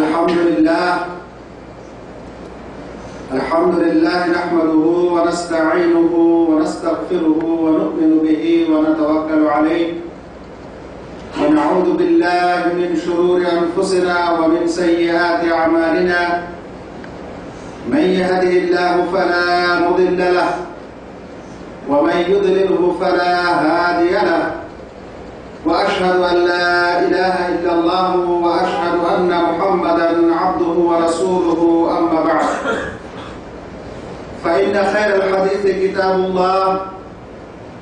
الحمد لله الحمد لله نحمده ونستعينه ونستغفره ونؤمن به ونتوكل عليه. ونعوذ بالله من شرور أنفسنا ومن سيئات أعمالنا. من يهده الله فلا مضل له ومن يضلله فلا هادي له. وأشهد أن لا إله إلا الله وأشهد أن محمدا عبده ورسوله أما بعد. فإن خير الحديث كتاب الله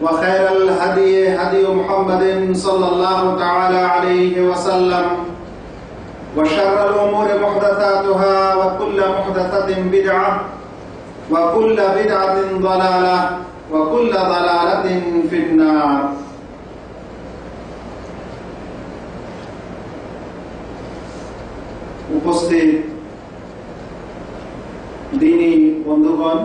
وخير الهدي هدي محمد صلى الله تعالى عليه وسلم وشر الأمور محدثاتها وكل محدثة بدعة وكل بدعة ضلالة وكل ضلالة في النار. উপস্থিত দিনী বন্ধুগণ,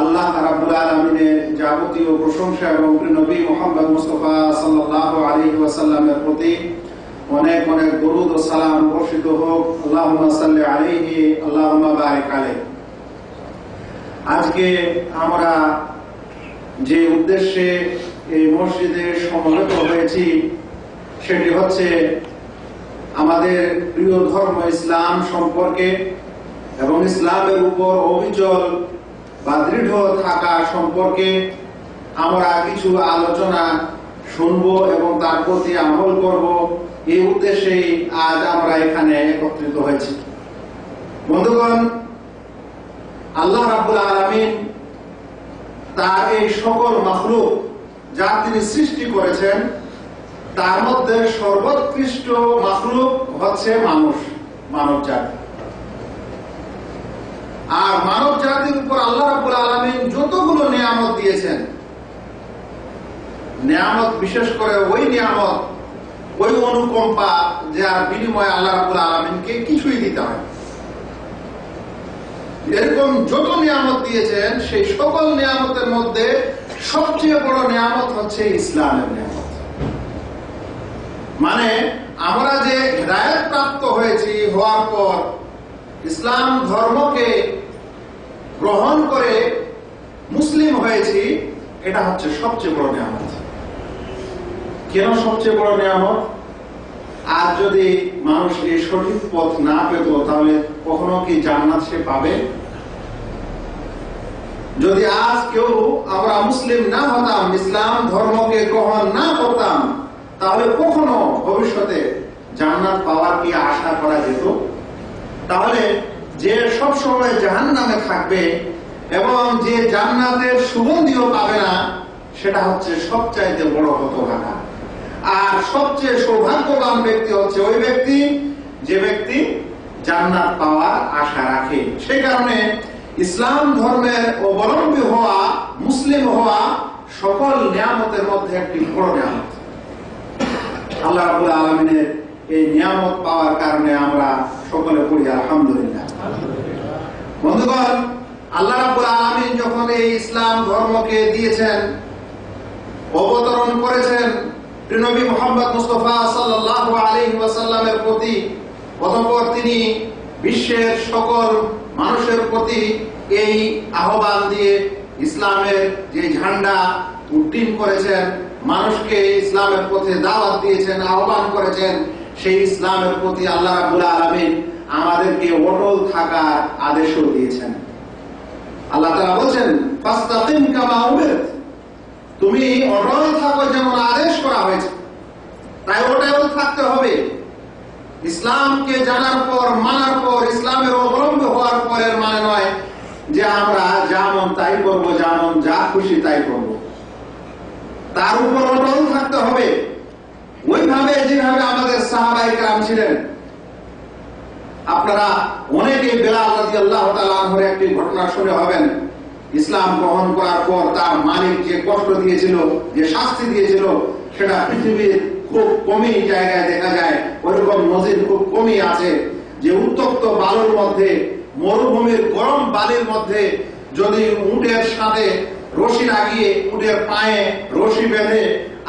আল্লাহ রাব্বুল আলামিনের যাবতীয় প্রশংসা এবং নবী মোহাম্মদ মুস্তাফা সাল্লাল্লাহু আলাইহি ওয়াসাল্লামের প্রতি অনেক অনেক দরুদ ও সালাম বর্ষিত হোক। আল্লাহুম্মা সাল্লি আলাইহি, আল্লাহুম্মা বারিক আলাইহি। আজকে আমরা যে উদ্দেশ্যে এই মসজিদে সমবেত হয়েছি, সেটি হচ্ছে আমাদের প্রিয় ধর্ম ইসলাম সম্পর্কে এবং ইসলামের উপর অবিচল বা দৃঢ় থাকা সম্পর্কে আমরা কিছু আলোচনা শুনব এবং তার প্রতি আমল করব। এই উদ্দেশ্যেই আজ আমরা এখানে একত্রিত হয়েছি। বন্ধুগণ, আল্লাহ রাবুল আলমিন তার এই সকল মখলুক যা তিনি সৃষ্টি করেছেন তার মধ্যে সর্বোৎকৃষ্ট মাখলুক হচ্ছে মানুষ, মানব জাতি। আর মানব জাতির উপর আল্লাহ রাবুল আলমিন যতগুলো নিয়ামত দিয়েছেন, নিয়ামত বিশেষ করে ওই নিয়ামত, ওই অনুকম্পা যার বিনিময়ে আল্লাহ রাবুল আলমিনকে কিছুই দিতে হয় এরকম যত নিয়ামত দিয়েছেন, সেই সকল নিয়ামতের মধ্যে সবচেয়ে বড় নিয়ামত হচ্ছে ইসলামের নিয়ামত। মানে আমরা যে হৃদায়ত প্রাপ্ত হয়েছি হওয়ার পর, ইসলাম ধর্মকে গ্রহণ করে মুসলিম হয়েছি, এটা হচ্ছে সবচেয়ে বড় নিয়ামত। কেন সবচেয়ে বড় নিয়ামত? আর যদি মানুষ এই সঠিক পথ না পেত, তাহলে কখনো কি জান্নাত সে পাবে? যদি আজ কেউ আমরা মুসলিম না হতাম, ইসলাম ধর্মকে গ্রহণ না করতাম তাহলে কখনো ভবিষ্যতে জান্নাত পাওয়ার কি আশা করা যেত? তাহলে যে সব সময় জাহান নামে থাকবে এবং যে জান্নাতের সুগন্ধিও পাবে না, সেটা হচ্ছে সবচাইতে বড় হতভাগা। আর সবচেয়ে সৌভাগ্যবান ব্যক্তি হচ্ছে ওই ব্যক্তি, যে ব্যক্তি জান্নাত পাওয়ার আশা রাখে। সেই কারণে ইসলাম ধর্মের অবলম্বী হওয়া, মুসলিম হওয়া সকল নিয়ামতের মধ্যে একটি বড় নিয়ামত। আল্লাহ রাবুল আলমিনের এই নিয়ামত পাওয়ার কারণে আমরা সকলে পড়ি আলহামদুলিল্লাহ। বন্ধুগণ আল্লাহ রাবুল আলমিন যখন এই ইসলাম ধর্মকে দিয়েছেন অবতরণ করেছেন নবী মোহাম্মদ মুস্তফা সাল্লাহ আলী ওয়াসাল্লামের প্রতি অতঃপর তিনি বিশ্বের সকল মানুষের প্রতি এই আহ্বান দিয়ে ইসলামের যে ঝান্ডা উড্ডীন করেছেন মানুষকে ইসলামের পথে দাওয়াত দিয়েছেন, আহ্বান করেছেন, সেই ইসলামের প্রতি আল্লাহ রাবুল আলমিন আমাদেরকে অটল থাকার আদেশও দিয়েছেন। আল্লাহ তারা বলছেন তুমি অটল থাকো যেমন আদেশ করা হয়েছে, তাই অটল থাকতে হবে। ইসলামকে জানার পর, মানার পর, ইসলামের অবলম্ব হওয়ার পরের মানে নয় যে আমরা যেমন তাই করব যেমন যা খুশি তাই করব। তার উপর অটল থাকতে হবে। ওইভাবে যেভাবে আমাদের সাহাবাই কাম ছিলেন। আপনারা অনেকে বেলাল রাজি আল্লাহ তালাহর একটি ঘটনা শুনে হবেন। ইসলাম গ্রহণ করার পর তার মালিক যে কষ্ট দিয়েছিল, যে শাস্তি দিয়েছিল, সেটা পৃথিবীর খুব কমই জায়গায় দেখা যায়। ওইরকম নজির খুব কমই আছে যে উত্তপ্ত বালুর মধ্যে, মরুভূমির গরম বালির মধ্যে যদি উটের সাথে রশি লাগিয়ে উটের পায়ে রশি বেঁধে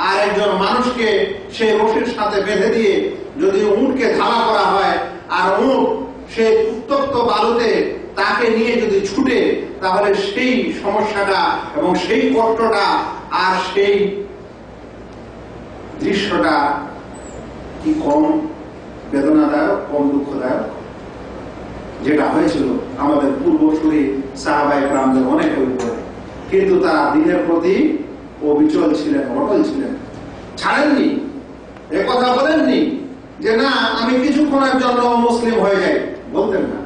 আর একজন মানুষকে সেই রশির সাথে বেঁধে দিয়ে যদি উটকে ধারা করা হয়, আর অমুক সে উত্তপ্ত বালুতে তাকে নিয়ে যদি ছুটে, তাহলে সেই সমস্যাটা এবং সেই কষ্টটা আর সেই দৃশ্যটা কি কম বেদনাদায়ক, কম দুঃখদায়ক? যেটা হয়েছিল আমাদের পূর্বসূরি সাহাবাই রামদের অনেকের উপরে। কিন্তু তারা দিনের প্রতি অবিচল ছিলেন, অটল ছিলেন। ছাড়েননি। এ কথা বলেননি যে, না, আমি কিছুক্ষণের জন্য মুসলিম হয়ে যাই। বলতেন না।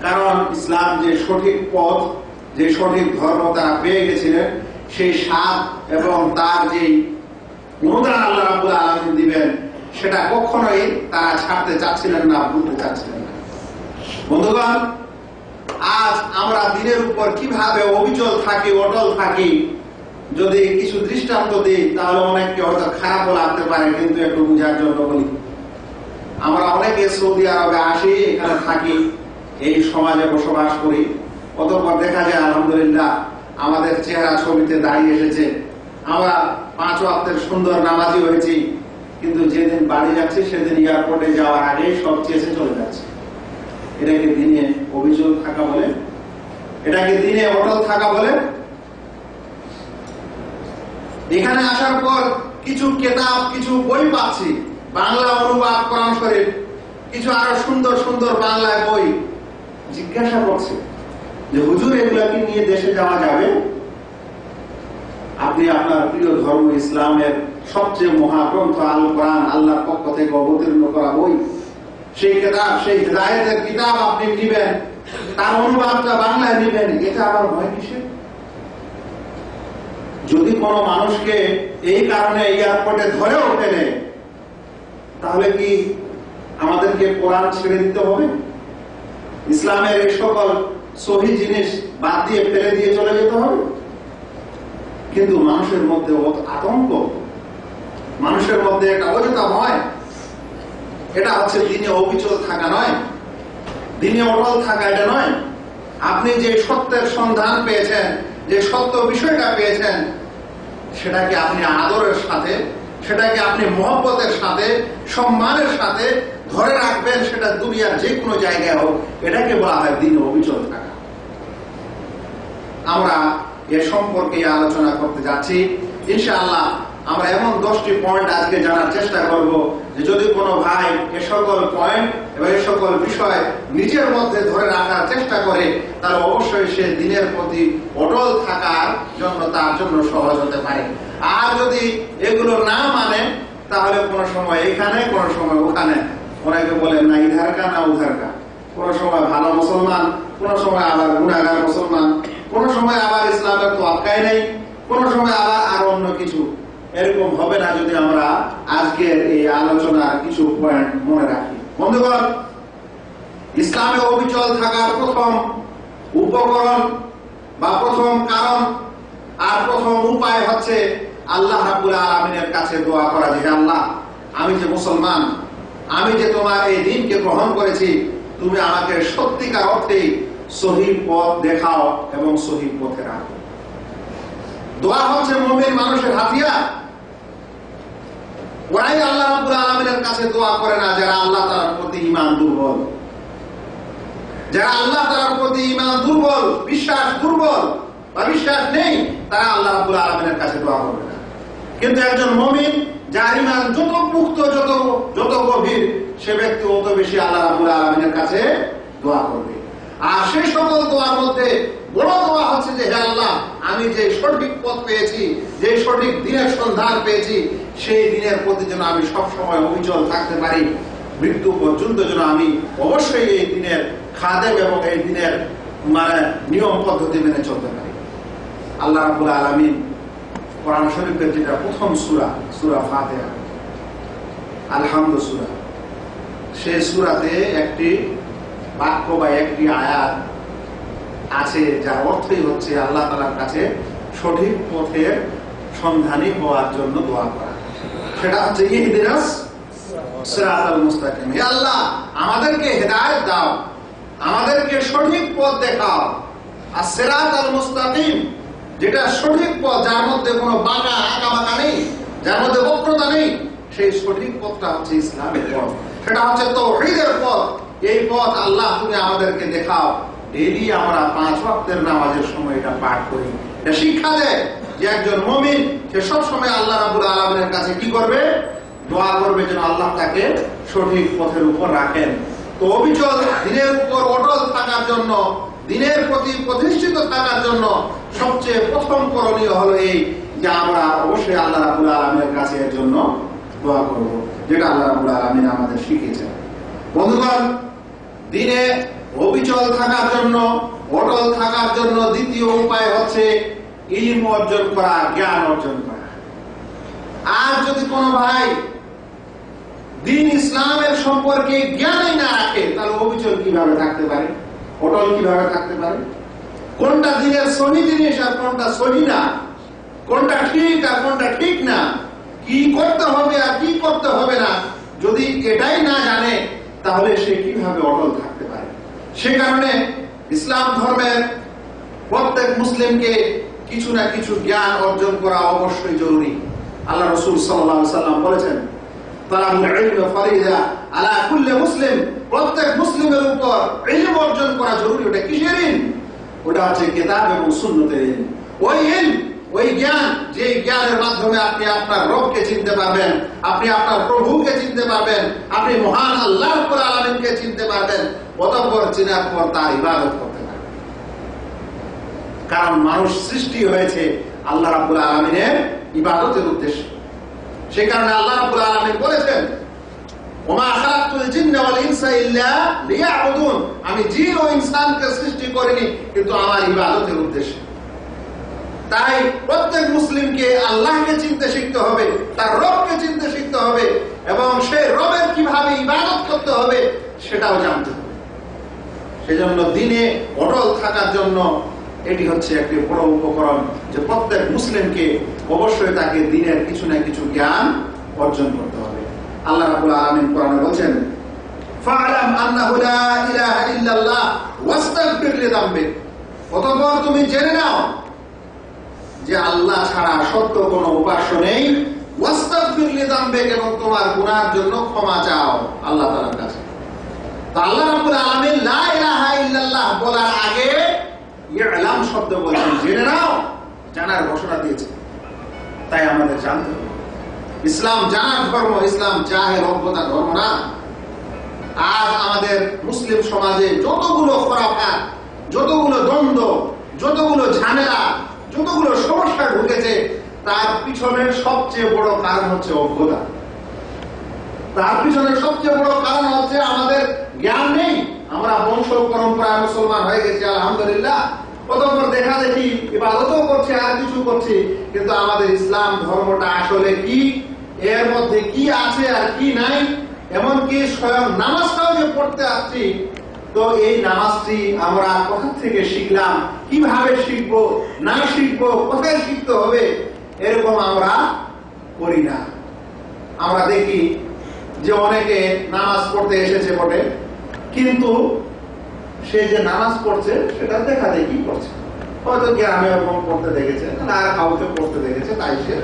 কারণ ইসলাম যে সঠিক পথ, যে সঠিক ধর্ম তারা পেয়ে গেছিলেন, সেই স্বাদ এবং তার যে অনুদান আল্লাহ রাবুল আলমিন দিবেন, সেটা কখনোই তারা ছাড়তে চাচ্ছিলেন না, ভুলতে চাচ্ছিলেন না। বন্ধুগণ আজ আমরা দিনের উপর কীভাবে অবিচল থাকি, অটল থাকি, যদি কিছু দৃষ্টান্ত দিই, তাহলে অনেককে হয়তো খারাপও লাগতে পারে, কিন্তু একটু বুঝার জন্য বলি। আমরা অনেকে সৌদি আরবে আসি, এখানে থাকি, এই সমাজে বসবাস করি। অতঃপর দেখা যায়, আলহামদুলিল্লাহ, আমাদের চেহারা ছবিতে দাঁড়িয়ে এসেছে। আমরা পাঁচ ওয়াক্তের সুন্দর নামাজি হয়েছি, কিন্তু যেদিন বাড়ি যাচ্ছি, সেদিন এয়ারপোর্টে যাওয়ার আগেই সব চেয়েছে চলে যাচ্ছে। এটাকে দিনে অভিযোগ থাকা বলে, এটাকে দিনে অটল থাকা বলে। এখানে আসার পর কিছু কেতাব, কিছু বই পাচ্ছি, বাংলা অনুবাদ, কোরআন শরীফ, কিছু আরও সুন্দর সুন্দর বাংলায় বই। জিজ্ঞাসা করছে যে, হুজুর, এগুলা কি নিয়ে দেশে যাওয়া যাবে? আপনি আপনার প্রিয় ধর্ম ইসলামের সবচেয়ে মহাগ্রন্থ আল কোরআন, আল্লাহর পক্ষ থেকে অবতীর্ণ করা বই। সেই কেতাব, সেই হৃদায়তের কিতাব আপনি নিবেন, তার অনুবাদটা বাংলায় নিবেন, এটা আবার ভয় কিসের? যদি কোনো মানুষকে এই কারণে এয়ারপোর্টে ধরেও ফেলে, তাহলে কি আমাদেরকে কোরআন ছেড়ে দিতে হবে? ইসলামের এই সকল সহি জিনিস বাদ দিয়ে ফেলে দিয়ে চলে যেতে হবে? কিন্তু মানুষের মধ্যে আতঙ্ক। মানুষের মধ্যে একটা অযথা ভয়। এটা হচ্ছে দিনে অবিচল থাকা নয়। দিনে অটল থাকা এটা নয়। আপনি যে সত্যের সন্ধান পেয়েছেন, যে সত্য বিষয়টা পেয়েছেন, সেটাকে আপনি আদরের সাথে, সেটাকে আপনি মহব্বতের সাথে, সম্মানের সাথে ধরে রাখবেন, সেটা দুনিয়ার যে কোনো জায়গায় হোক। এটাকে বলা হয় দিনে অবিচল থাকা। আমরা এ সম্পর্কে আলোচনা করতে যাচ্ছি। ইনশাআল্লাহ আমরা এমন দশটি পয়েন্ট আজকে জানার চেষ্টা করব। যদি কোনো ভাই এ সকল পয়েন্ট এবং এ সকল বিষয় নিজের মধ্যে ধরে রাখার চেষ্টা করে, তাহলে অবশ্যই সে দিনের প্রতি অটল থাকার জন্য তার জন্য সহজ হতে পারে। আর যদি এগুলো না মানে তাহলে কোনো সময় এখানে, কোনো সময় ওখানে। অনেকে বলে, না ইধারকা না উধারকা কোন সময় ভালো মুসলমান, কোন সময় আবার গুণাগার মুসলমান, কোন সময় আবার ইসলামের তো আটকায় নেই, কোন সময় আবার আর অন্য কিছু। এরকম হবে না যদি আমরা আজকের এই আলোচনার কিছু পয়েন্ট মনে রাখি। বন্ধুগণ, ইসলামে অবিচল থাকার প্রথম উপকরণ বা প্রথম কারণ আর প্রথম উপায় হচ্ছে আল্লাহ আলমিনের কাছে দোয়া করা, যে আল্লাহ, আমি যে মুসলমান, আমি যে তোমার এই দিনকে গ্রহণ করেছি, তুমি আমাকে সত্যিকার অর্থে সহি পথ দেখাও এবং সহি পথে রাখো। দোয়া হচ্ছে মমিন মানুষের হাতিয়ার। ওরাই আল্লাহ রাবুল আলমিনের কাছে দোয়া করে না, যারা আল্লাহ তার প্রতি ইমান দুর্বল। যারা আল্লাহ তার প্রতি ইমান দুর্বল, বিশ্বাস দুর্বল বা বিশ্বাস নেই, তারা আল্লাহ রাবুল আলমিনের কাছে দোয়া করবে না। কিন্তু একজন মমিন, যার ইমান যত মুক্ত, যত যত গভীর, সে ব্যক্তি অত বেশি আল্লাহ রাবুল আলমিনের কাছে দোয়া করবে। আর সেই সকল দোয়ার মধ্যে বড় দোয়া হচ্ছে যে, হে আল্লাহ, আমি যে সঠিক পথ পেয়েছি, যে সঠিক দিনের সন্ধান পেয়েছি, সেই দিনের প্রতি যেন আমি সব সময় অবিচল থাকতে পারি। মৃত্যু পর্যন্ত যেন আমি অবশ্যই এই দিনের খাদেম এবং এই দিনের মানে নিয়ম পদ্ধতি মেনে চলতে পারি। আল্লাহ রাবুল আলমিন কোরআন শরীফের যেটা প্রথম সুরা সুরা ফাতেহা, আলহামদ সুরা, সেই সুরাতে একটি বাক্য বা একটি আয়াত আছে, যার অর্থই হচ্ছে আল্লাহ তালার কাছে সঠিক পথের সন্ধানী হওয়ার জন্য দোয়া করা। সেটা হচ্ছে হে আল্লাহ, আমাদেরকে দাও, আমাদেরকে সঠিক পথ দেখাও। আর যেটা সঠিক পথ, যার মধ্যে কোনো বাঁকা আঁকা নেই, যার মধ্যে নেই, সেই সঠিক পথটা হচ্ছে ইসলামের পথ। সেটা হচ্ছে তৌহিদের পথ। এই পথ আল্লাহ তুমি আমাদেরকে দেখাও। ডেলি আমরা পাঁচ ওয়াক্তের নামাজের সময় এটা পাঠ করি। এটা শিক্ষা দেয় যে একজন মমিন, সে সব সময় আল্লাহ রাবুল আলমের কাছে কি করবে? দোয়া করবে যেন আল্লাহ তাকে সঠিক পথের উপর রাখেন। তো অবিচল দিনের উপর অটল থাকার জন্য, দিনের প্রতি প্রতিষ্ঠিত থাকার জন্য সবচেয়ে প্রথম করণীয় হলো এই যে আমরা অবশ্যই আল্লাহ রাবুল আলমের কাছে এর জন্য দোয়া করব, যেটা আল্লাহ রাবুল আলমিন আমাদের শিখিয়েছেন। বন্ধুগণ, দিনে অবিচল থাকার জন্য, অটল থাকার জন্য দ্বিতীয় উপায় হচ্ছে ইলম অর্জন করা, জ্ঞান অর্জন করা। আর যদি কোনো ভাই দিন ইসলামের সম্পর্কে জ্ঞানই না রাখে, তাহলে অবিচল কীভাবে থাকতে পারে? অটল কীভাবে থাকতে পারে? কোনটা দিনের সহি জিনিস আর কোনটা সহি না? কোনটা ঠিক আর কোনটা ঠিক না? কি করতে হবে আর কি করতে হবে না? যদি এটাই না জানে, তাহলে সে কীভাবে অটল পারে সে কারণে ইসলাম ধর্মের প্রত্যেক মুসলিমকে কিছু না কিছু জ্ঞান অর্জন করা অবশ্যই জরুরি। আল্লাহ রসুল সাল্লাম বলেছেন আলা মুসলিম। প্রত্যেক মুসলিমের উপর অর্জন করা জরুরি, ওটা কিসের ওটা হচ্ছে এবং ওই ওই জ্ঞান, যে জ্ঞানের মাধ্যমে আপনি আপনার রবকে চিনতে পারবেন, আপনি আপনার প্রভুকে চিনতে পারবেন, আপনি মহান আল্লাহ আলমিনকে চিনতে পারবেন, অতঃপর চিনার পর তার ইবাদত করতে পারবেন। কারণ মানুষ সৃষ্টি হয়েছে আল্লাহ রাবুল আলমিনের ইবাদতের উদ্দেশ্যে। সে কারণে আল্লাহ রাবুল আলমিন বলেছেন আমি জিন ও ইনসানকে সৃষ্টি করিনি, কিন্তু আমার ইবাদতের উদ্দেশ্যে। তাই প্রত্যেক মুসলিমকে আল্লাহকে চিনতে শিখতে হবে, তার রবকে চিনতে শিখতে হবে, এবং সে রবের কীভাবে ইবাদত করতে হবে সেটাও জানতে হবে। সেজন্য দিনে অটল থাকার জন্য এটি হচ্ছে একটি বড় উপকরণ যে প্রত্যেক মুসলিমকে অবশ্যই তাকে দিনের কিছু না কিছু জ্ঞান অর্জন করতে হবে। আল্লাহ রাবুল আলমিন কোরআনে বলছেন অতঃপর তুমি জেনে নাও যে আল্লাহ ছাড়া সত্য কোনো উপাস্য নেই। তাই আমাদের ইসলাম জানার ধর্ম, ইসলাম জাহের অজ্ঞতা ধর্ম না। আজ আমাদের মুসলিম সমাজে যতগুলো খরাফাত, যতগুলো দ্বন্দ্ব, যতগুলো ঝামেলা যতগুলো সমস্যা ঢুকেছে তার পিছনের সবচেয়ে বড় কারণ হচ্ছে অজ্ঞতা। তার পিছনে সবচেয়ে বড় কারণ হচ্ছে আমাদের জ্ঞান নেই। আমরা বংশ, পরম্পরায় মুসলমান হয়ে গেছি, আলহামদুলিল্লাহ। কতক্ষণ দেখা দেখি ইবাদতও করছে, আর কিছু করছি, কিন্তু আমাদের ইসলাম ধর্মটা আসলে কি, এর মধ্যে কি আছে আর কি নাই, এমনকি স্বয়ং নামাজটাও যে পড়তে আসছি, তো এই নামাজটি আমরা কোথা থেকে শিখলাম কীভাবে শিখব, না শিখব, কোথায় শিখতে হবে, এরকম আমরা করি না। আমরা দেখি যে অনেকে নামাজ পড়তে এসেছে বটে, কিন্তু সে যে নামাজ পড়ছে, সেটা দেখা দেখি করছে। হয়তো গ্রামে এরকম পড়তে দেখেছে, না কাউকে পড়তে দেখেছে, তাই সে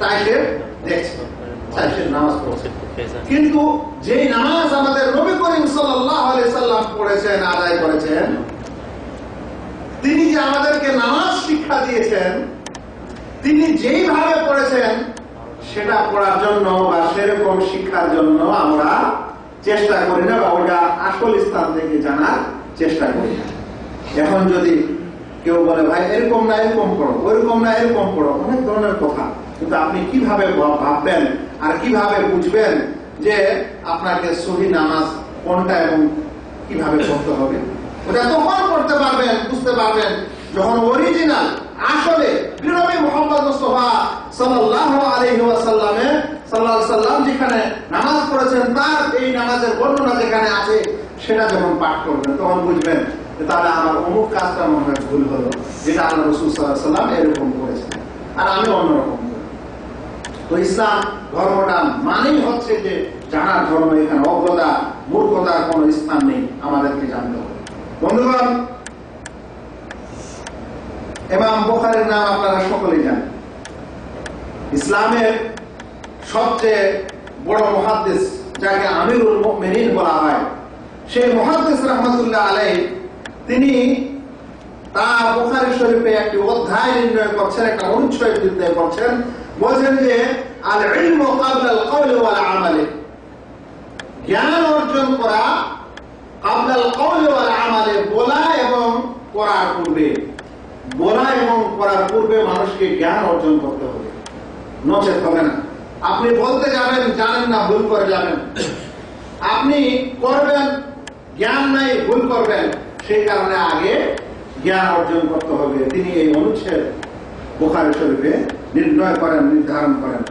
তাই সে দেখছে, তাই সে নামাজ পড়ছে। কিন্তু যে নামাজ আমাদের নবী করিম সাল্লাম পড়েছেন, আদায় করেছেন তিনি যে আমাদেরকে নামাজ শিক্ষা দিয়েছেন, তিনি যেইভাবে পড়েছেন সেটা পড়ার জন্য বা সেরকম শিক্ষার জন্য আমরা চেষ্টা করি না বা ওটা আসল স্থান থেকে জানার চেষ্টা করি না। এখন যদি কেউ বলে, ভাই, এরকম না, এরকম পড়ো ওইরকম না, এরকম পড়ো অনেক ধরনের কথা। কিন্তু আপনি কীভাবে ভাববেন আর কীভাবে বুঝবেন যে আপনাকে সহি নামাজ কোনটা এবং কীভাবে পড়তে হবে? ওটা তখন করতে পারবেন, বুঝতে পারবেন। যখন অরিজিনাল আসলে বিনবী মোহাম্মদ মুস্তফা সাল্লাল্লাহু আলাইহি ওয়াসাল্লামে, সাল্লাল্লাহু সাল্লাম যেখানে নামাজ পড়েছেন, তার এই নামাজের বর্ণনা যেখানে আছে, সেটা যখন পাঠ করবেন, তখন বুঝবেন তাহলে আমার অমুক কাজটা মনে হয় ভুল হলো, যেটা আল্লাহ রসুল সাল্লাহ সাল্লাম এরকম করেছেন। আর আমি অন্যরকম। তো ইসলাম ধর্মটা মানেই হচ্ছে যে জানার ধর্ম এখানে অজ্ঞতা, মূর্খতার কোনো স্থান নেই, আমাদেরকে জানতে হবে। বন্ধুগণ বোখারের নাম আপনারা সকলেই জানেন। ইসলামের সবচেয়ে বড় মহাদ্দেশ যাকে আমিরুল বলা হয়, সেই মহাদিস রহমতুল্লাহ আলাই তিনি তার বুখারী শরীফে একটি অধ্যায় নির্ণয় করছেন, একটা অনুচ্ছেদ নির্ণয় করছেন। বলছেন যে আল ইলমু ওয়াল জ্ঞান অর্জন করা কওলি ওয়াল আমালি বলা এবং করার পূর্বে। বলা এবং করার পূর্বে মানুষকে জ্ঞান অর্জন করতে হবে। নচেত হবে না। আপনি বলতে যাবেন, জানেন না, ভুল করে যাবেন। আপনি করবেন, জ্ঞান নাই, ভুল করবেন, সেই কারণে আগে জ্ঞান অর্জন করতে হবে। তিনি এই অনুচ্ছেদ বোখারি শরীফে নির্ণয় করেন, নির্ধারণ করেন।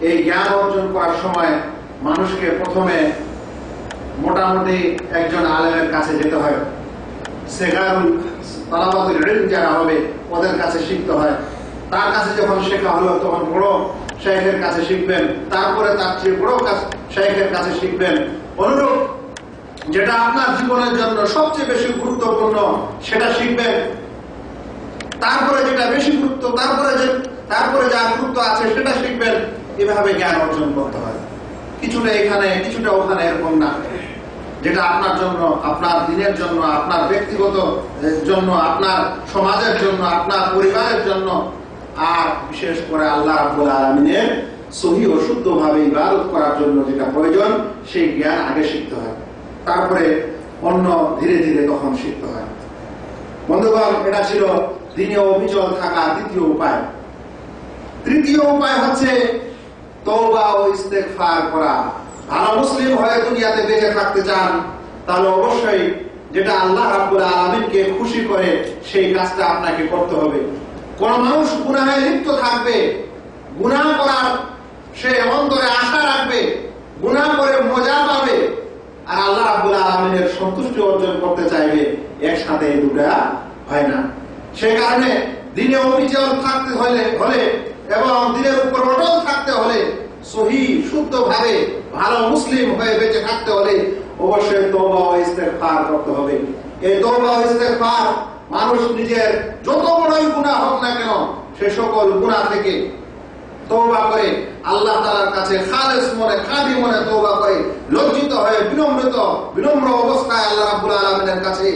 এই জ্ঞান অর্জন করার সময় মানুষকে প্রথমে মোটামুটি একজন আলেমের কাছে যেতে হয়। ইলম যারা হবে, ওদের কাছে শিখতে হয়। তার কাছে যখন শেখা হলো, তখন বড় শেখের কাছে শিখবেন। তারপরে তার চেয়ে বড় শেখের কাছে শিখবেন। অনুরূপ যেটা আপনার জীবনের জন্য সবচেয়ে বেশি গুরুত্বপূর্ণ, সেটা শিখবেন। তারপরে যেটা বেশি গুরুত্ব, তারপরে যে তারপরে যা গুরুত্ব আছে, সেটা শিখবেন। এভাবে জ্ঞান অর্জন করতে হয়। কিছুটা এখানে, কিছুটা ওখানে এরকম না। যেটা আপনার জন্য, আপনার দিনের জন্য, আপনার ব্যক্তিগত জন্য, আপনার সমাজের জন্য, আপনার পরিবারের জন্য। আর বিশেষ করে আল্লাহ রাব্বুল আলামিনের সহি ও শুদ্ধভাবে ইবাদত করার জন্য যেটা প্রয়োজন, সেই জ্ঞান আগে শিখতে হয়। তারপরে অন্য ধীরে ধীরে তখন শিখতে হয়। বন্ধুগণ, এটা ছিল দিনে অবিচল থাকা দ্বিতীয় উপায়। তৃতীয় উপায় হচ্ছে তওবা ও ইস্তেগফার করা। ভালো মুসলিম হয়ে দুনিয়াতে বেঁচে থাকতে চান, তাহলে অবশ্যই যেটা আল্লাহ রাব্বুল আলামিনকে খুশি করে, সেই কাজটা আপনাকে করতে হবে। কোন মানুষ গুনাহে লিপ্ত থাকবে, গুনাহ করার সে অন্তরে আশা রাখবে, গুনাহ করে মজা পাবে, আর আল্লাহ রাব্বুল আলামিনের সন্তুষ্টি অর্জন করতে চাইবে, একসাথে এই দুটা হয় না। সে কারণে দিনে অবিচল থাকতে হলে হলে এবং দিনের উপর অটল থাকতে হলে সহি শুদ্ধ ভাবে ভালো মুসলিম হয়ে বেঁচে থাকতে হলে অবশ্যই তওবা ও ইস্তেগফার করতে হবে। এই তওবা ও ইস্তেগফার মানুষ নিজের যত বড়ই গুনাহ হোক না কেন, সে সকল গুনাহ থেকে তৌবা করে। আল্লাহ তাআলার কাছে খালেস মনে খাদি মনে তৌবা করে। লজ্জিত হয়ে, বিনম্রিত, বিনম্র অবস্থায় আল্লাহ রাব্বুল আলামিনের কাছে,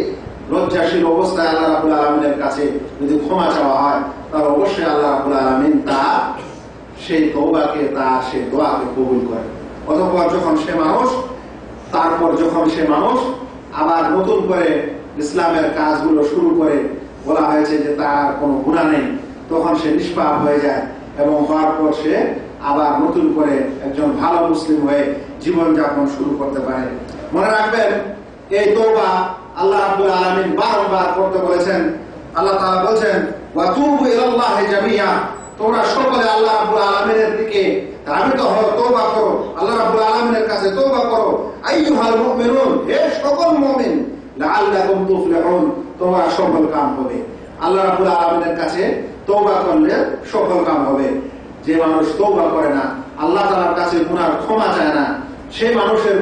লজ্জাশীল অবস্থায় আল্লাহ রাব্বুল আলামিনের কাছে যদি ক্ষমা চাওয়া হয়, তাহলে অবশ্যই আল্লাহ রাব্বুল আলামিন তা সেই তৌবাকে তা সেই দোয়াকে কবুল করে। অতঃপর যখন সে মানুষ, তারপর যখন সে মানুষ, আবার নতুন করে ইসলামের কাজগুলো শুরু করে বলা হয়েছে যে তার কোনো গুণা নেই, তখন সে নিষ্পাপ হয়ে যায় এবং হওয়ার পর সে আবার নতুন করে একজন ভালো মুসলিম হয়ে জীবন যাপন শুরু করতে পারে। মনে রাখবেন, এই তৌবা আল্লাহ রাব্বুল আলামিন বারংবার করতে বলেছেন। আল্লাহ তাআলা বলছেন, ওয়া তুবু ইলাল্লাহি জামিয়া তোমরা সকলে আল্লাহ রাব্বুল আলামিনের দিকে ধাবিত হও, তওবা করো। আল্লাহ রাব্বুল আলামিনের কাছে তওবা করো। আইয়ুহাল মুমিনুন, হে সকল মুমিন হবে। যে মানুষ করে না, আল্লাহ কাছে গুনাহ ক্ষমা চায় না। সেই মানুষের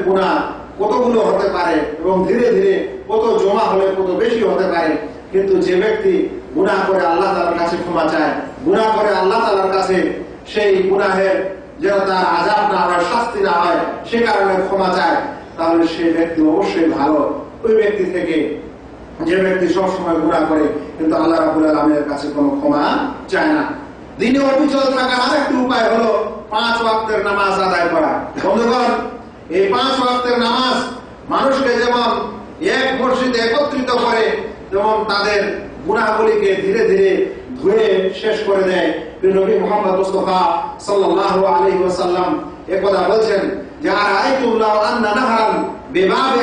কতগুলো হতে পারে এবং ধীরে ধীরে কত জমা হলে কত বেশি হতে পারে, কিন্তু যে ব্যক্তি গুনাহ করে আল্লাহ তাআলার কাছে ক্ষমা চায় গুনাহ করে আল্লাহ তাআলার কাছে সেই গুনাহের যেন তার আজাব না হয়, শাস্তি না হয়, সে কারণে ক্ষমা চায়, তাহলে সে ব্যক্তি অবশ্যই ভালো। ওই ব্যক্তি থেকে যে ব্যক্তি সবসময় গুণা করে, কিন্তু আল্লাহ রাবুল আলমের কাছে কোনো ক্ষমা চায় না। দিনে অবিচল থাকার আরেকটি উপায় হলো পাঁচ ওয়াক্তের নামাজ আদায় করা। বন্ধুগণ, এই পাঁচ ওয়াক্তের নামাজ মানুষকে যেমন এক মসজিদে একত্রিত করে যেমন তাদের গুণাগুলিকে ধীরে ধীরে ধুয়ে শেষ করে দেয়। নবী মোহাম্মদ মুস্তফা সাল্লাল্লাহু আলাইহি ওয়াসাল্লাম একথা বলছেন যে, আর আইতুল্লাহ আন্না নাহারান বিবাবে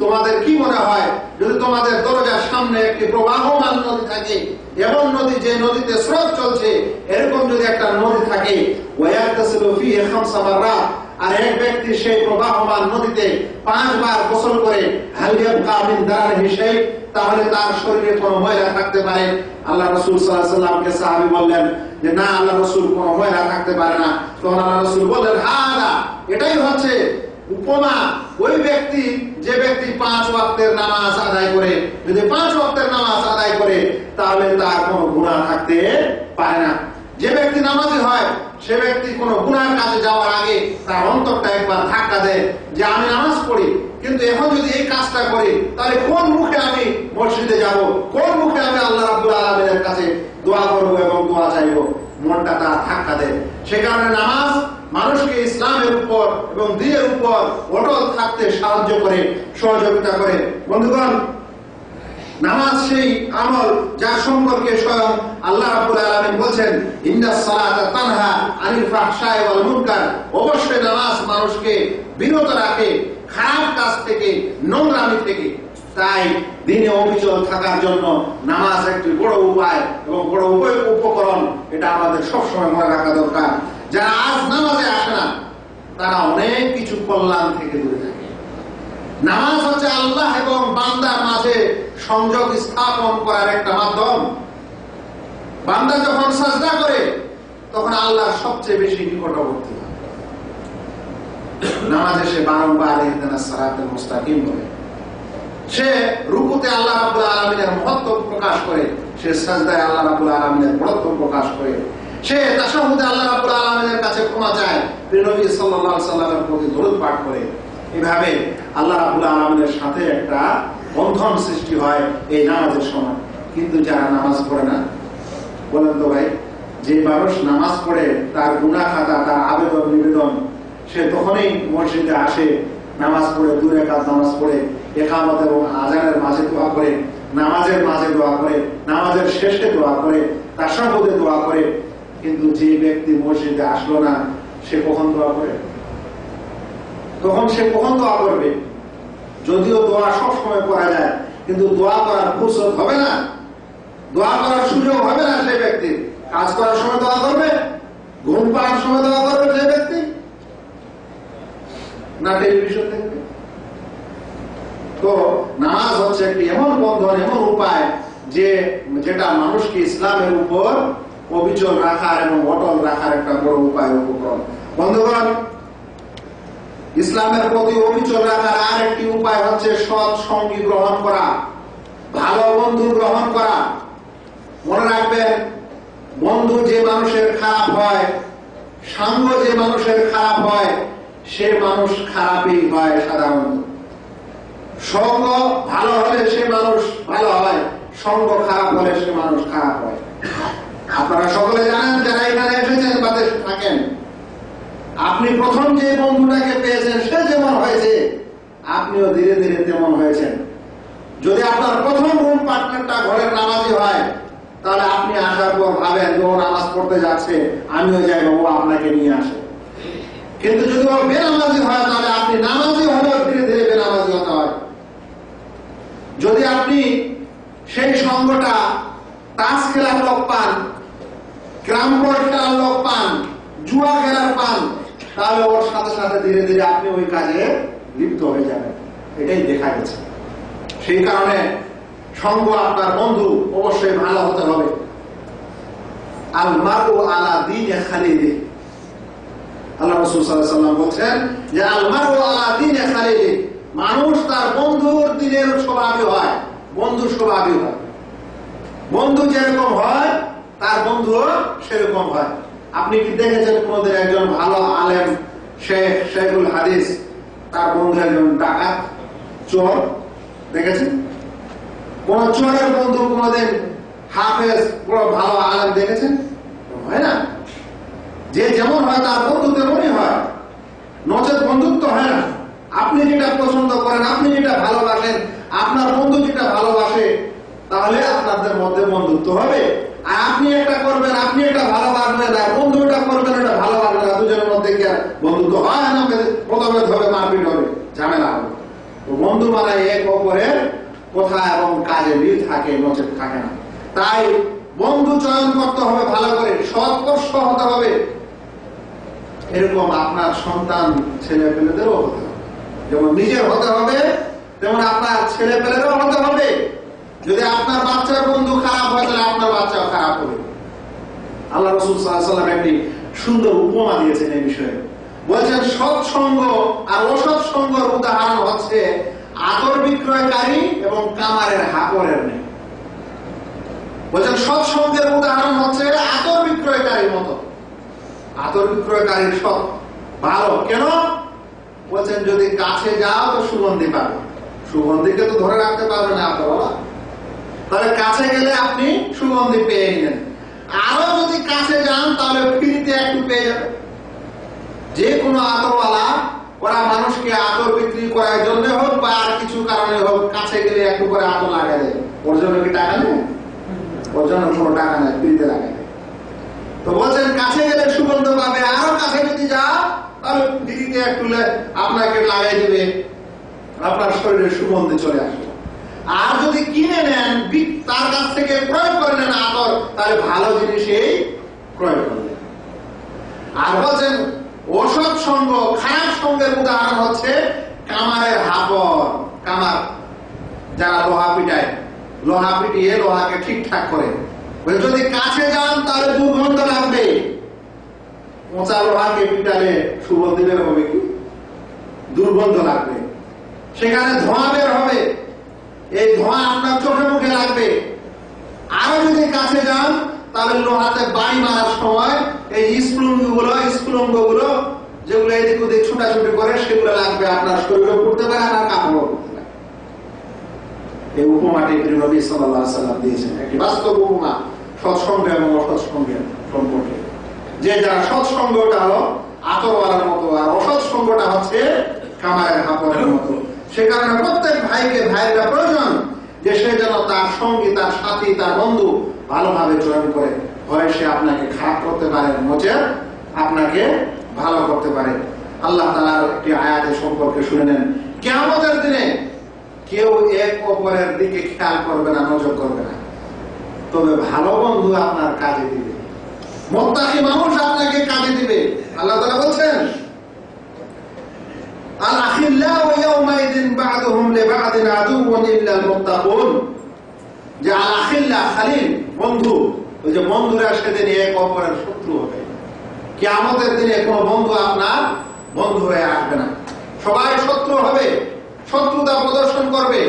তোমাদের কি মনে হয়? যদি তোমাদের দরজার সামনে একটি প্রবাহমান নদী থাকে, এমন নদী যে নদীতে স্রোত চলছে, এরকম যদি একটা নদী থাকে ওয়ায়াতাসিলু ফিহি খামসা মাররাত আর এক ব্যক্তি সেই প্রবাহমান নদীতে পাঁচবার গোসল করে কামিন তাহলে তার শরীরে কোনো ময়লা থাকতে পারে। আল্লাহ রসুল সাল্লামকে সাহাবি বললেন যে, না, আল্লাহ রসুল কোনো ময়লা থাকতে পারে না। তখন আল্লাহ রসুল বললেন হা এটাই হচ্ছে উপমা। ওই ব্যক্তি, যে ব্যক্তি পাঁচ ওয়াক্তের নামাজ আদায় করে, যদি পাঁচ ওয়াক্তের নামাজ আদায় করে, তাহলে তার কোনো গুণা থাকতে পারে না। যে ব্যক্তি নামাজি হয়, সে ব্যক্তি কোনো গুনার কাছে যাওয়ার আগে তার অন্তরটা একবার ধাক্কা দেয় যে আমি নামাজ পড়ি, কিন্তু এখন যদি এই কাজটা করি, তাহলে কোন মুখে আমি মসজিদে যাব? কোন মুখে আমি আল্লাহ রাব্বুল আলমিনের কাছে দোয়া করব এবং দোয়া চাইব? মনটা তার ধাক্কা দেয়। সে কারণে নামাজ মানুষকে ইসলামের উপর এবং দিনের উপর অটল থাকতে সাহায্য করে, সহযোগিতা করে। বন্ধুগণ নামাজ সেই আমল যার সম্পর্কে স্বয়ং আল্লাহ রাব্বুল আলামিন বলেন ইন্নাস সালাতা তানহা আনিল ফাহশাই ওয়াল মুনকার। অবশ্যই নামাজ মানুষকে বিরত রাখে, খারাপ কাজ থেকে, নোংরামি থেকে। তাই দিনে অবিচল থাকার জন্য নামাজ একটি বড় উপায় এবং বড় উপায় উপকরণ। এটা আমাদের সবসময় মনে রাখা দরকার। যারা আজ নামাজে আসে না, তারা অনেক কিছু কল্যাণ থেকে দূরে থাকে। নামাজ হচ্ছে আল্লাহ এবং বান্দার মাঝে সংযোগ স্থাপন করার একটা মাধ্যম। বান্দা যখন সাজদা করে, তখন আল্লাহ সবচেয়ে বেশি নিকটবর্তী। হয় নামাজে সে বারংবার সিরাতাল মুস্তাকিম বলে। সে রুকুতে আল্লাহ রাব্বুল আলামিনের মহত্ব প্রকাশ করে, সে সাজদায় আল্লাহ রাব্বুল আলামিনের বড়ত্ব প্রকাশ করে। সে তাশাহুদে আল্লাহ রাব্বুল আলামিনের কাছে ক্ষমা চায় প্রিয় নবী সাল্লাল্লাহু সাল্লামের প্রতি দরুদ পাঠ করে। এভাবে আল্লাহ রাবুল আলমের সাথে একটা বন্ধন সৃষ্টি হয় এই নামাজের সময়। কিন্তু যারা নামাজ পড়ে না, বলেন তো ভাই, যে মানুষ নামাজ পড়ে, তার গুণা খাতা তার আবেদন, নিবেদন, সে তখনই মসজিদে আসে, নামাজ পড়ে দূরে কাজ নামাজ পড়ে, একামত এবং আজানের মাঝে দোয়া করে, নামাজের মাঝে দোয়া করে, নামাজের শেষে দোয়া করে, তার সম্পদে দোয়া করে, কিন্তু যে ব্যক্তি মসজিদে আসলো না, সে কখন দোয়া করে? তখন সে কখন দোয়া করবে? যদিও দোয়া সব সময় করা যায়, কিন্তু দোয়া করার ফুরসত হবে না। দোয়া করার সুযোগ হবে না সেই ব্যক্তির কাজ করার সময় দোয়া করবে, ঘুম পাওয়ার সময় দোয়া করবে সেই ব্যক্তি। না টেলিভিশন দেখবে? তো নামাজ হচ্ছে একটি এমন বন্ধন, এমন উপায় যে যেটা মানুষকে ইসলামের উপর অবিচল রাখার এবং অটল রাখার একটা বড় উপায়, উপক্রম। বন্ধুগণ ইসলামের প্রতি অবিচল রাখার আর একটি উপায় হচ্ছে সৎ সঙ্গী গ্রহণ করা, ভালো বন্ধু গ্রহণ করা। মনে রাখবেন, বন্ধু যে মানুষের খারাপ হয়, সাঙ্গ যে মানুষের খারাপ হয়, সে মানুষ খারাপই হয় সাধারণত। সঙ্গ ভালো হলে সে মানুষ ভালো হয়, সঙ্গ খারাপ হলে সে মানুষ খারাপ হয়। আপনারা সকলে জানেন যারা এখানে এসেছেন বা থাকেন, আপনি প্রথম যে বন্ধুটাকে পেয়েছেন সে যেমন হয়েছে আপনিও ধীরে ধীরে তেমন হয়েছেন। যদি আপনার প্রথম রুম পার্টনারটা ঘরের নামাজি হয়, তাহলে আপনি আসার পর ভাবেন যে ও, নামাজ পড়তে যাচ্ছে, আমিও যাই ও আপনাকে নিয়ে আসে। কিন্তু যদি ও বেনামাজি হয়, তাহলে আপনি নামাজি হলেও ধীরে ধীরে বেনামাজি হতে হয়। যদি আপনি সেই সঙ্গটা তাস খেলার লোক পান, গ্রাম খেলার লোক পান, জুয়া খেলার পান, তাহলে ওর সাথে সাথে ধীরে ধীরে আপনি ওই কাজে লিপ্ত হয়ে যাবেন। এটাই দেখা গেছে। সেই কারণে সঙ্গ আপনার বন্ধু অবশ্যই ভালো হতে হবে। আল মারু আলা দিনে আল্লাহ বলছেন যে আল মারু আলা দিনে মানুষ তার বন্ধুর দিনের স্বভাবই হয় বন্ধু স্বভাবই হয়। বন্ধু যেরকম হয়, তার বন্ধু সেরকম হয়। আপনি কি দেখেছেন কোনদিন একজন ভালো আলেম শেখ শেখুল হাদিস? তার বন্ধু একজন ডাকাত। চোর, দেখেছেন? কোন চোরের বন্ধু কোনদিন হাফেজ বড় ভালো আলেম দেখেছেন? হয় না? যে যেমন হয়, তার বন্ধু তেমনই হয়। নচেত বন্ধুত্ব হয় না। আপনি যেটা পছন্দ করেন, আপনি যেটা ভালোবাসেন আপনার বন্ধু যেটা ভালোবাসে, তাহলে আপনাদের মধ্যে বন্ধুত্ব হবে। আর আপনি একটা করবেন, আপনি এটা ভালোবাসবেন আর বন্ধু এটা করবেন এটা ভালোবাসবেন দুজনের মধ্যে কি আর বন্ধুত্ব হয় না? প্রথমে ধরে মারপিট হবে, ঝামেলা হবে। তো বন্ধু মানে এক অপরের কথা এবং কাজে মিল থাকে নচেত থাকে না। তাই বন্ধু চয়ন করতে হবে ভালো করে সৎকর্ষ হতে হবে। এরকম আপনার সন্তান ছেলে পেলেদেরও হতে হবে। যেমন নিজের হতে হবে, তেমন আপনার ছেলে পেলেরও হতে হবে। যদি আপনার বাচ্চার বন্ধু খারাপ হয়, তাহলে আপনার বাচ্চাও খারাপ হবে। আল্লাহ রসুল সাল্লাম একটি সুন্দর উপমা দিয়েছেন এই বিষয়ে। বলছেন সৎসঙ্গ আর অসৎ সঙ্গর উদাহরণ হচ্ছে আদর বিক্রয়কারী এবং কামারের হাকরের নেই বলছেন সৎসঙ্গের উদাহরণ হচ্ছে আতর বিক্রয়কারীর মতো। আতর বিক্রয়কারীর সৎ, ভালো, কেন? বলছেন, যদি কাছে যাও তো সুগন্ধি পাবে। সুগন্ধিকে তো ধরে রাখতে পারবে না আতরওয়ালা তাহলে কাছে গেলে আপনি সুগন্ধি পেয়ে নিলেন আরও যদি কাছে যান, তাহলে ফ্রিতে একটু পেয়ে যাবে যে কোনো আতরওয়ালা, ওরা মানুষকে আতর বিক্রি করার জন্য হোক বা আর কিছু কারণে হোক, কাছে গেলে একটু করে আতর লাগাই দেয়। ওর জন্য কি টাকা নেই? ওর জন্য কোনো টাকা নেই, ফ্রিতে দেয়। তো বলছেন, কাছে গেলে সুগন্ধ পাবে, আরও কাছে যদি যাও, তাহলে ফ্রিতে একটু আপনাকে লাগাই দেবে। আপনার শরীরে সুগন্ধে চলে আসবে। আর যদি কিনে নেন তার কাছ থেকে ক্রয় করে নেন আতর, তাহলে ভালো জিনিসই ক্রয় করলেন। আর বলছেন অসৎ সঙ্গ খারাপ সঙ্গের উদাহরণ হচ্ছে কামারের হাপর কামার, যারা লোহা পিটায়, লোহা পিটিয়ে লোহাকে ঠিকঠাক করে। যদি কাছে যান, তাহলে দুর্গন্ধ লাগবে। মোচা লোহাকে পিটালে সুগন্ধি বের হবে কি? দুর্গন্ধ লাগবে। সেখানে ধোঁয়া বের হবে। এই ধোঁয়া আপনার চোখে মুখে লাগবে। আরও যদি কাছে যান লোহাতে বাড়ি মারার সময় এই গুলো গুলো যেগুলো এদিক ওদিক করে, সেগুলো লাগবে আপনার শরীরে, পড়তে পারে পারে। এই উপমাটি নবী সাল্লাহ সাল্লাম দিয়েছেন, একটি বাস্তব উপমা, সৎসঙ্গ এবং অসৎসঙ্গের সম্পর্কে। যে যারা সৎসঙ্গটা হলো আতরওয়ালার মতো, আর অসৎসঙ্গটা হচ্ছে কামারের হাপরের মতো। সে কারণে প্রত্যেক ভাইকে ভাইয়েরা প্রয়োজন যে সে যেন তার সঙ্গী, তার সাথী, তার বন্ধু ভালোভাবে চয়ন করে হয় সে আপনাকে খারাপ করতে পারে মোচে আপনাকে ভালো করতে পারে। আল্লাহ তালার একটি আয়াতের সম্পর্কে শুনে নেন। কেমতের দিনে কেউ এক অপরের দিকে খেয়াল করবে না, নজর করবে না। তবে ভালো বন্ধু আপনার কাজে দিবে। মোত্তাকি মানুষ আপনাকে কাজে দিবে। আল্লাহ তালা বলছেন আল আখিল্লাউ ইয়াউমাইদিন বা'দুহুম লিবা'দিন আদুওয়ান ইল্লাল মুত্তাকুন। যে আল আখিল্লা খালিল, বন্ধু। ওই যে বন্ধুরা সেদিন এক অপরের শত্রু হবে। কে আমাদের দিনে কোনো বন্ধু আপনার বন্ধু হয়ে আসবে না। সবাই শত্রু হবে, শত্রুতা প্রদর্শন করবে।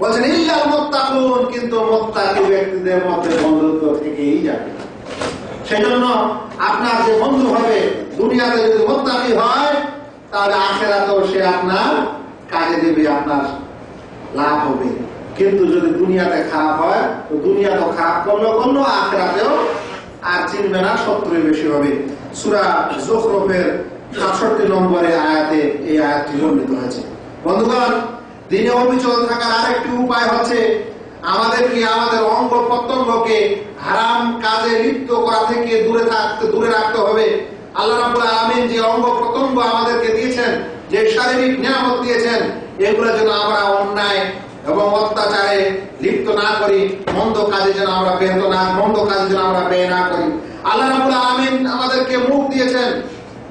বলছেন, ইল্লাল মুত্তাকুন, কিন্তু মুত্তাকি ব্যক্তিদের মধ্যে বন্ধুত্ব থেকেই যাবে। সেজন্য আপনার যে বন্ধু হবে, দুনিয়াতে যদি মোত্তাকি হয়, তাহলে আখেরাতেও সে আপনার কাজে দেবে, আপনার লাভ হবে। কিন্তু যদি দুনিয়াতে খারাপ হয়, তো দুনিয়া তো খারাপ করল করল আখেরাতেও আর চিনবে না শত্রুই বেশি হবে। সুরা জোখরফের সাতষট্টি নম্বরে আয়াতে এই আয়াতটি বর্ণিত হয়েছে। বন্ধুগণ, দিনে অবিচল থাকার আরেকটি উপায় হচ্ছে আমাদেরকে আমাদের অঙ্গ প্রত্যঙ্গকে হারাম কাজে লিপ্ত করা থেকে দূরে থাকতে, দূরে রাখতে হবে। আল্লাহ রাব্বুল আলামিন যে অঙ্গ প্রত্যঙ্গ আমাদেরকে দিয়েছেন, যে শারীরিক নিয়ামত দিয়েছেন, এগুলো যেন আমরা অন্যায় এবং অত্যাচারে লিপ্ত না করি, মন্দ কাজে যেন আমরা বেহত না, মন্দ কাজে যেন আমরা ব্যয় না করি। আল্লাহ রাব্বুল আলামিন আমাদেরকে মুখ দিয়েছেন,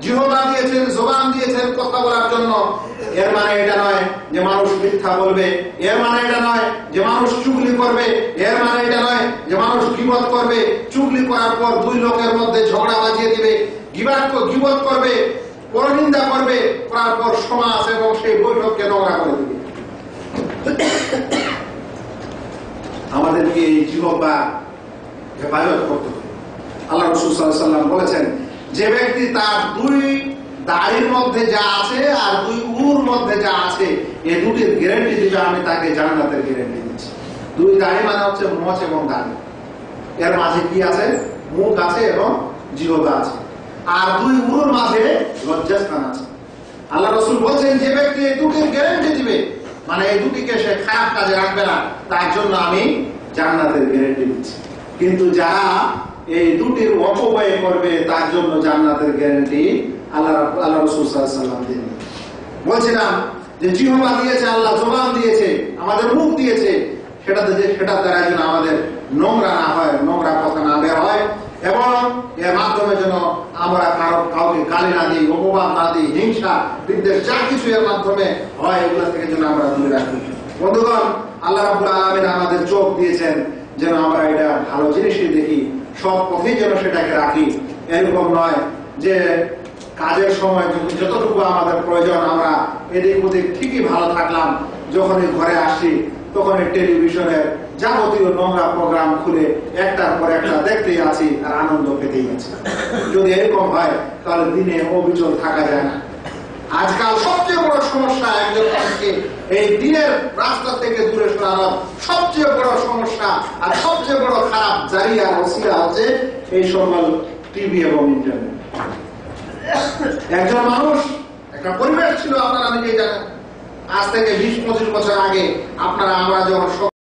জিহবা দিয়েছেন দিয়েছেন কথা বলার জন্য। এর মানে এটা নয় যে মানুষ মিথ্যা বলবে, এর মানে এটা নয় যে মানুষ চুগলি করবে, এর মানে এটা নয় যে মানুষ গিবত করবে। চুগলি করার পর দুই লোকের মধ্যে ঝগড়া বাজিয়ে দিবে, গিবাত গিবত করবে, পরনিন্দা করবে, করার পর সমাজ এবং সেই বৈঠককে নোংরা করে দিবে। আমাদেরকে এই জিহবা হেফাজত করতে হবে। আল্লাহ রসুল সাল্লাম বলেছেন, যে ব্যক্তি তার দুই দাড়ির মধ্যে যা আছে আর দুই উর মধ্যে যা আছে এই দুটির গ্যারান্টি দিবে, আমি তাকে জান্নাতের গ্যারান্টি দিচ্ছি। দুই দাড়ি মানে হচ্ছে মোচ এবং দাড়ি। এর মাঝে কি আছে? মুখ আছে এবং জিহবা আছে। আর দুই উর মাঝে লজ্জাস্থান আছে। আল্লাহ রসুল বলছেন, যে ব্যক্তি এই দুটির গ্যারান্টি দিবে মানে এই দুটিকে সে খারাপ কাজে রাখবে না। তার জন্য আমি জান্নাতের গ্যারান্টি দিচ্ছি। কিন্তু যারা এই দুটির অপব্যয় করবে, তার জন্য জান্নাতের গ্যারেন্টি আল্লাহ আল্লাহ রসুল সাল্লাম দিন বলছিলাম যে জিহবা দিয়েছে, আল্লাহ জবান দিয়েছে, আমাদের মুখ দিয়েছে, সেটাতে যে সেটার দ্বারা যেন আমাদের নোংরা না হয়, নোংরা কথা না বের হয় এবং এর মাধ্যমে যেন আমরা কারও কাউকে গালি না দিই, অপবাদ না দিই, হিংসা, বিদ্বেষ, যা কিছু এর মাধ্যমে হয় এগুলো থেকে যেন আমরা দূরে রাখি বন্ধুগণ, আল্লাহ রাবুল আলমিন আমাদের চোখ দিয়েছেন যেন আমরা এটা ভালো জিনিসই দেখি সব পথেই যেন সেটাকে রাখি। এরকম নয় যে কাজের সময় যতটুকু আমাদের প্রয়োজন, আমরা এদিক ওদিক ঠিকই ভালো থাকলাম, যখনই ঘরে আসি তখন টেলিভিশনের যাবতীয় নোংরা প্রোগ্রাম খুলে একটার পর একটা দেখতেই আছি আর আনন্দ পেতেই আছি যদি এরকম হয়, তাহলে দিনে অবিচল থাকা যায় না। আজকাল সবচেয়ে বড় সমস্যা একজন মানুষকে এই দিনের রাস্তা থেকে দূরে সরানো সবচেয়ে বড় সমস্যা আর সবচেয়ে বড় খারাপ জারিয়া ওসিলা হচ্ছে এই সকল টিভি এবং ইন্টারনেট। একজন মানুষ, একটা পরিবেশ ছিল, আপনারা নিজেই জানেন। আজ থেকে বিশ পঁচিশ বছর আগে আপনারা আমরা যখন